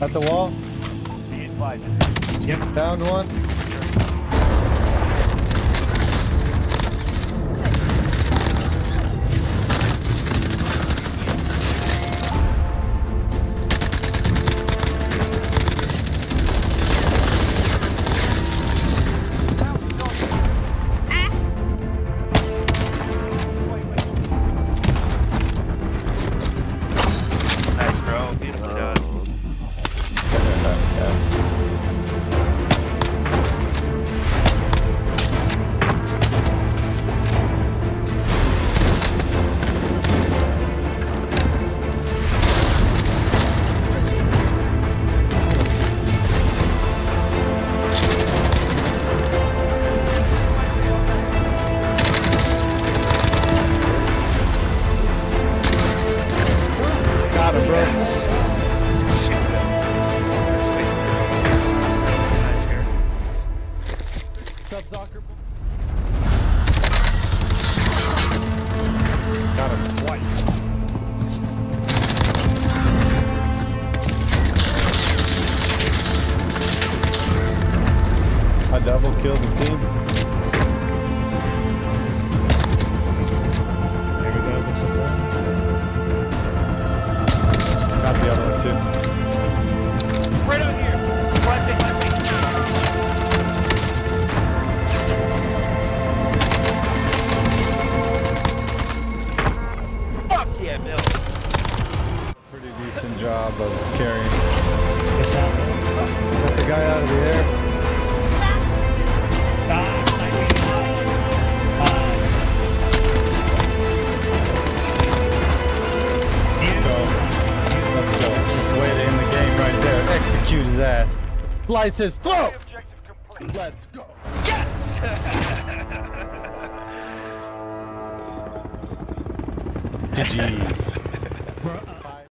At the wall. Yep. Down one. What's soccer? Got him twice. I double killed the team. Decent job of carrying. Got the guy out of the air. Go. Let's go. Way to end the game right there. Execute his ass. Throw. Objective complete. Let's go. Yes! GG's.